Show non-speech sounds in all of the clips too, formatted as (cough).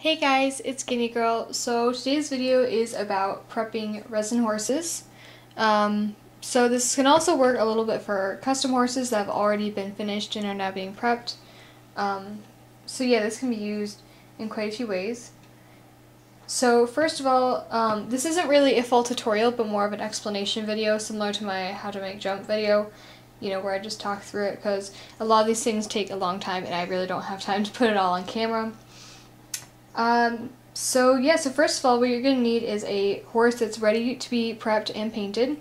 Hey guys, it's Guinea Girl. So today's video is about prepping resin horses. Um, so this can also work a little bit for custom horses that have already been finished and are now being prepped. Um, so yeah, this can be used in quite a few ways. So first of all, um, this isn't really a full tutorial, but more of an explanation video, similar to my how to make jump video, you know, where I just talk through it, because a lot of these things take a long time, and I really don't have time to put it all on camera. Um, so yeah, so first of all, what you're going to need is a horse that's ready to be prepped and painted.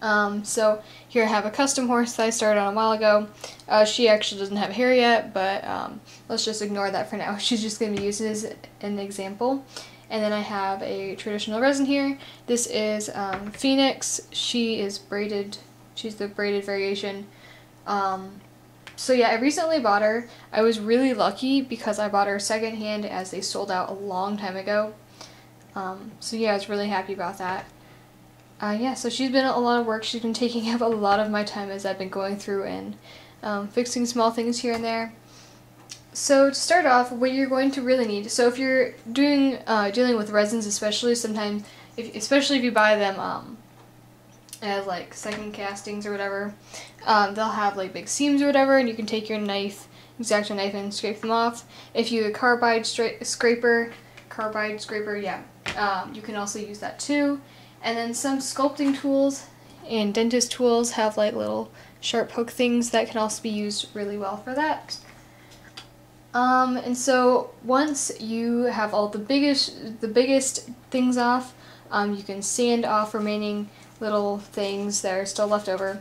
Um, so here I have a custom horse that I started on a while ago. Uh, she actually doesn't have hair yet, but um, let's just ignore that for now. (laughs) She's just going to be used as an example. And then I have a traditional resin here. This is um, Phoenix. She is braided. She's the braided variation. Um, so yeah, I recently bought her. I was really lucky because I bought her secondhand as they sold out a long time ago. Um, so yeah, I was really happy about that uh, yeah, so she's been a lot of work. She's been taking (laughs) up a lot of my time as I've been going through and um, fixing small things here and there. So to start off, what you're going to really need, so if you're doing uh, dealing with resins, especially sometimes, if, especially if you buy them um, as like second castings or whatever, um, they'll have like big seams or whatever, and you can take your knife, X-Acto knife, and scrape them off. If you have a carbide scraper, carbide scraper, yeah, um, you can also use that too. And then some sculpting tools and dentist tools have like little sharp hook things that can also be used really well for that. Um, and so once you have all the biggest the biggest things off, um, you can sand off remaining little things that are still left over.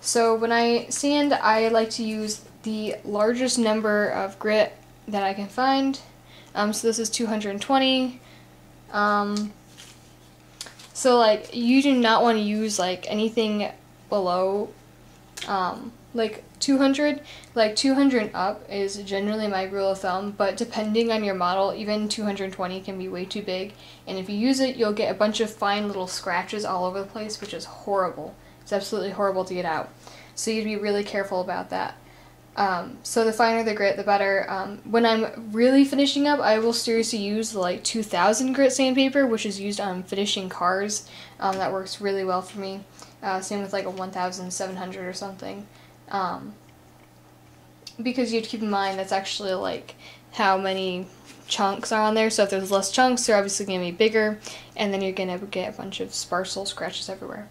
So when I sand, I like to use the largest number of grit that I can find. Um, so this is 220. Um, so like you do not want to use like anything below um, like 200. Like 200 up is generally my rule of thumb, but depending on your model, even 220 can be way too big. And if you use it, you'll get a bunch of fine little scratches all over the place, which is horrible. It's absolutely horrible to get out. So you'd be really careful about that. Um, so the finer the grit, the better. Um, when I'm really finishing up, I will seriously use like 2000 grit sandpaper, which is used on finishing cars. Um, that works really well for me. Uh, same with like a 1700 or something. Um, because you have to keep in mind that's actually like how many chunks are on there. So if there's less chunks, they're obviously going to be bigger, and then you're going to get a bunch of sparsel scratches everywhere.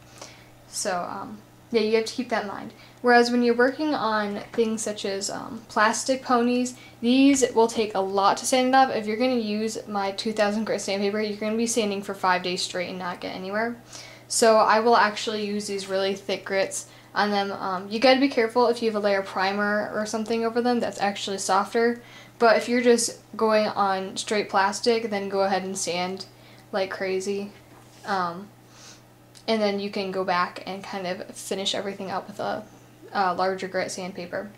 So, um, yeah, you have to keep that in mind. Whereas when you're working on things such as um, plastic ponies, these will take a lot to sand off. If you're going to use my 2000 grit sandpaper, you're going to be sanding for five days straight and not get anywhere. So I will actually use these really thick grits on them. Um, you got to be careful if you have a layer of primer or something over them that's actually softer. But if you're just going on straight plastic, then go ahead and sand like crazy. Um, and then you can go back and kind of finish everything up with a, a larger grit sandpaper.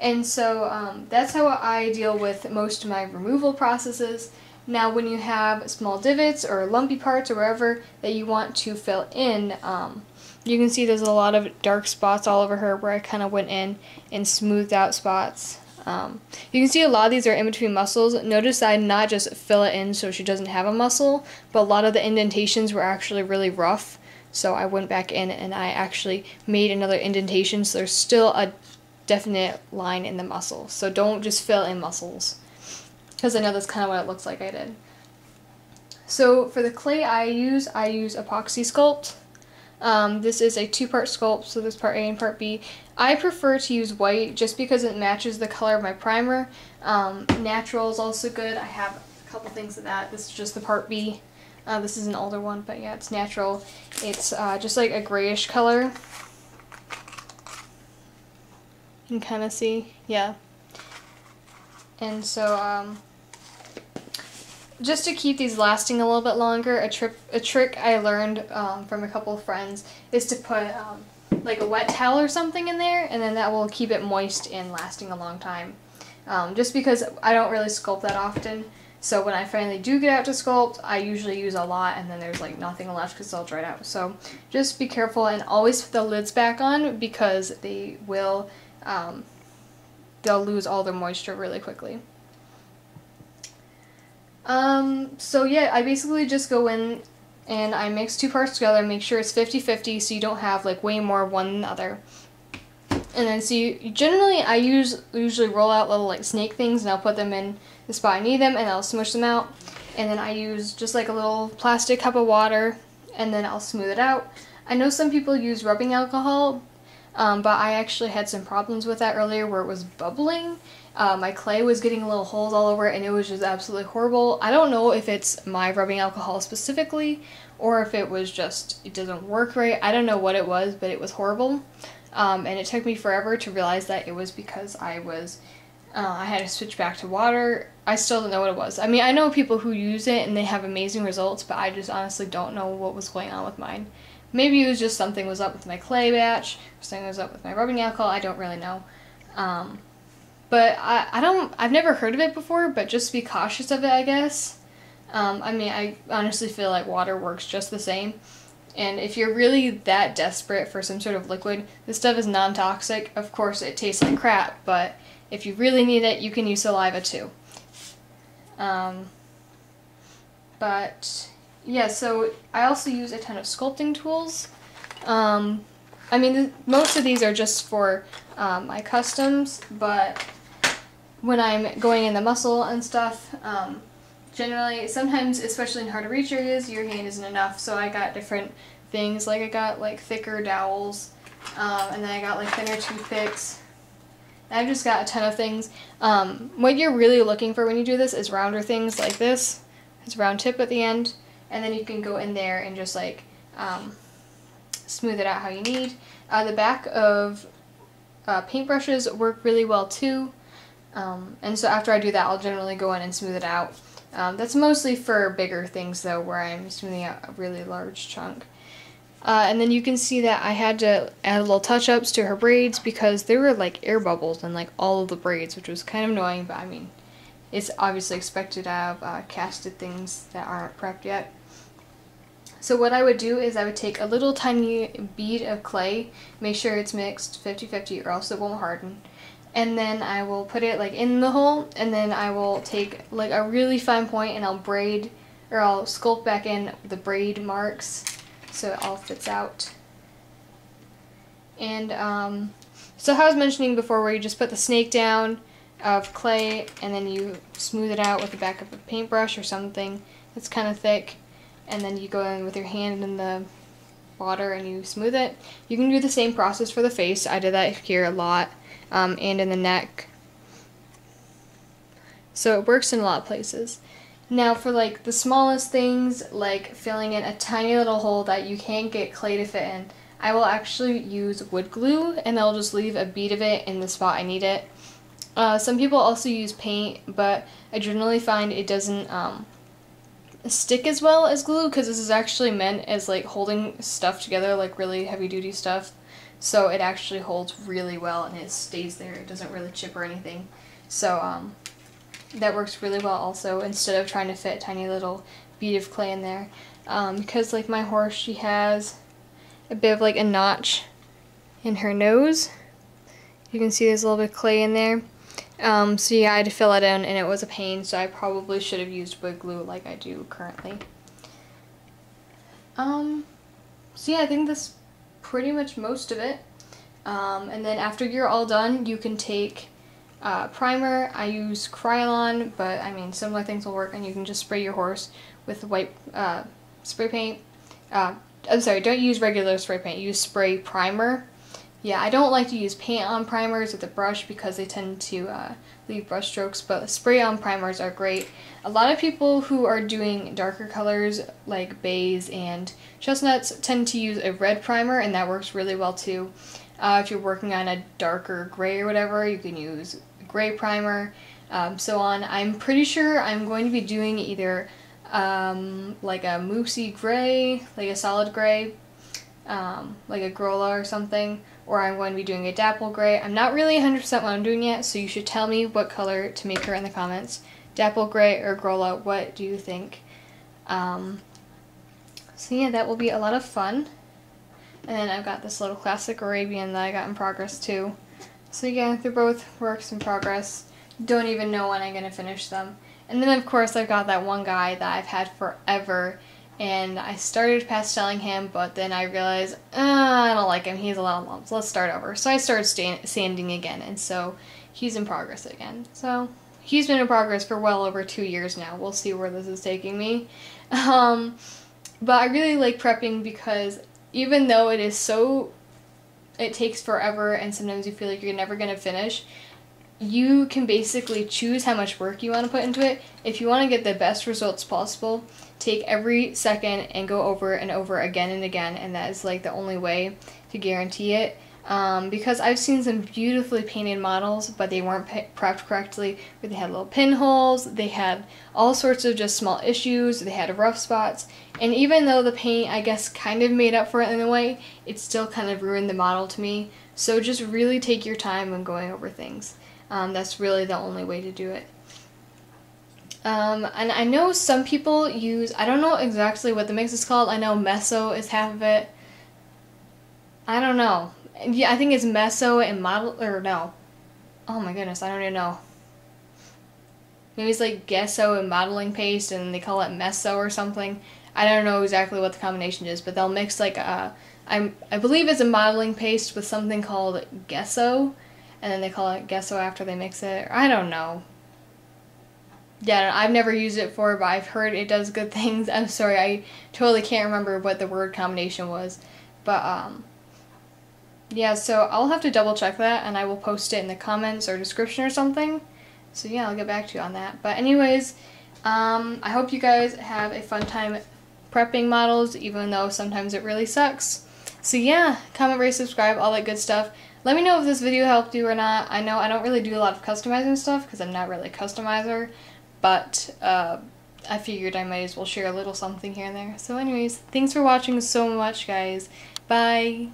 And so um, that's how I deal with most of my removal processes. Now when you have small divots or lumpy parts or wherever that you want to fill in, um, you can see there's a lot of dark spots all over her where I kind of went in and smoothed out spots. Um, you can see a lot of these are in between muscles. Notice I did not just fill it in so she doesn't have a muscle, but a lot of the indentations were actually really rough. So I went back in and I actually made another indentation so there's still a definite line in the muscle. So don't just fill in muscles because I know that's kind of what it looks like I did. So for the clay I use, I use Epoxy Sculpt. Um, this is a two-part sculpt, so there's part A and part B. I prefer to use white just because it matches the color of my primer. Um, natural is also good. I have a couple things of that. This is just the part B. Uh, this is an older one, but yeah, it's natural. It's uh, just like a grayish color. You can kind of see, yeah. And so, um, just to keep these lasting a little bit longer, a, trip, a trick I learned um, from a couple of friends is to put um, like a wet towel or something in there, and then that will keep it moist and lasting a long time. Um, just because I don't really sculpt that often, so when I finally do get out to sculpt, I usually use a lot and then there's like nothing left because it's all dried out. So just be careful and always put the lids back on because they will, um, they'll lose all their moisture really quickly. Um, so yeah, I basically just go in and I mix two parts together, make sure it's 50-50 so you don't have like way more one than the other. And then so you, generally I use usually roll out little like snake things and I'll put them in the spot I need them and I'll smush them out. And then I use just like a little plastic cup of water and then I'll smooth it out. I know some people use rubbing alcohol, um, but I actually had some problems with that earlier where it was bubbling. Uh, my clay was getting little holes all over it and it was just absolutely horrible. I don't know if it's my rubbing alcohol specifically or if it was just, it doesn't work right. I don't know what it was, but it was horrible. Um, and it took me forever to realize that it was because I was, uh, I had to switch back to water. I still don't know what it was. I mean, I know people who use it and they have amazing results, but I just honestly don't know what was going on with mine. Maybe it was just something was up with my clay batch, something was up with my rubbing alcohol, I don't really know. Um, but I, I don't, I've never heard of it before, but just be cautious of it, I guess. Um, I mean, I honestly feel like water works just the same. And if you're really that desperate for some sort of liquid, this stuff is non-toxic. Of course, it tastes like crap, but if you really need it, you can use saliva too. Um, but yeah, so I also use a ton of sculpting tools. Um, I mean, most of these are just for um, my customs, but when I'm going in the muscle and stuff, um, generally, sometimes, especially in hard to reach areas, your hand isn't enough, so I got different things, like I got like thicker dowels, um, and then I got like thinner toothpicks. I've just got a ton of things. Um, what you're really looking for when you do this is rounder things like this. It's a round tip at the end and then you can go in there and just like um, smooth it out how you need. Uh, the back of uh, paintbrushes work really well too. Um, and so after I do that, I'll generally go in and smooth it out. Um, that's mostly for bigger things though, where I'm smoothing out a really large chunk. Uh, and then you can see that I had to add little touch-ups to her braids because there were like air bubbles in like all of the braids, which was kind of annoying, but I mean, it's obviously expected to have uh, casted things that aren't prepped yet. So what I would do is I would take a little tiny bead of clay, make sure it's mixed 50-50 or else it won't harden. And then I will put it like in the hole and then I will take like a really fine point and I'll braid or I'll sculpt back in the braid marks so it all fits out. And um, so I was mentioning before where you just put the snake down of clay and then you smooth it out with the back of a paintbrush or something that's kind of thick and then you go in with your hand in the water and you smooth it. You can do the same process for the face. I did that here a lot um, and in the neck. So it works in a lot of places. Now for like the smallest things, like filling in a tiny little hole that you can't get clay to fit in, I will actually use wood glue and I'll just leave a bead of it in the spot I need it. Uh, some people also use paint, but I generally find it doesn't um, stick as well as glue because this is actually meant as like holding stuff together, like really heavy duty stuff. So it actually holds really well and it stays there. It doesn't really chip or anything. So um, that works really well also instead of trying to fit a tiny little bead of clay in there. Um, because like my horse, she has a bit of like a notch in her nose. You can see there's a little bit of clay in there. Um, so yeah, I had to fill it in and it was a pain, so I probably should have used wood glue like I do currently. Um, so yeah, I think that's pretty much most of it. Um, and then after you're all done, you can take uh, primer. I use Krylon, but I mean similar things will work, and you can just spray your horse with white uh, spray paint. Uh, I'm sorry, don't use regular spray paint. Use spray primer yeah, I don't like to use paint-on primers with a brush because they tend to uh, leave brush strokes, but spray-on primers are great. A lot of people who are doing darker colors like bays and chestnuts tend to use a red primer, and that works really well too. Uh, if you're working on a darker gray or whatever, you can use gray primer, um, so on. I'm pretty sure I'm going to be doing either um, like a moosey gray, like a solid gray, um, like a Grulla or something, or I'm going to be doing a dapple gray. I'm not really 100% what I'm doing yet, so you should tell me what color to make her in the comments. Dapple gray or Grulla, what do you think? Um, so yeah, that will be a lot of fun. And then I've got this little classic Arabian that I got in progress too. So yeah, they're both works in progress. Don't even know when I'm going to finish them. And then of course I've got that one guy that I've had forever and I started pasteling him, but then I realized, uh, I don't like him, he has a lot of lumps, let's start over. So I started sanding again, and so he's in progress again. So he's been in progress for well over two years now. We'll see where this is taking me. (laughs) Um, but I really like prepping because even though it is so, it takes forever and sometimes you feel like you're never going to finish, you can basically choose how much work you want to put into it. If you want to get the best results possible, take every second and go over and over again and again, and that is like the only way to guarantee it. Um, because I've seen some beautifully painted models, but they weren't prepped correctly. Where they had little pinholes, they had all sorts of just small issues, they had rough spots, and even though the paint, I guess, kind of made up for it in a way, it still kind of ruined the model to me. So just really take your time when going over things. Um, that's really the only way to do it. Um, and I know some people use, I don't know exactly what the mix is called. I know Messo is half of it. I don't know. Yeah, I think it's Messo and model, or no. Oh my goodness, I don't even know. Maybe it's like gesso and modeling paste and they call it messo or something. I don't know exactly what the combination is, but they'll mix like a, I, I believe it's a modeling paste with something called gesso and then they call it gesso after they mix it. I don't know. Yeah, I've never used it for, but I've heard it does good (laughs) things. I'm sorry, I totally can't remember what the word combination was. But, um, yeah, so I'll have to double check that, and I will post it in the comments or description or something. So yeah, I'll get back to you on that. But anyways, um, I hope you guys have a fun time prepping models, even though sometimes it really sucks. So yeah, comment, rate, subscribe, all that good stuff. Let me know if this video helped you or not. I know I don't really do a lot of customizing stuff because I'm not really a customizer, but uh, I figured I might as well share a little something here and there. So anyways, thanks for watching so much, guys. Bye!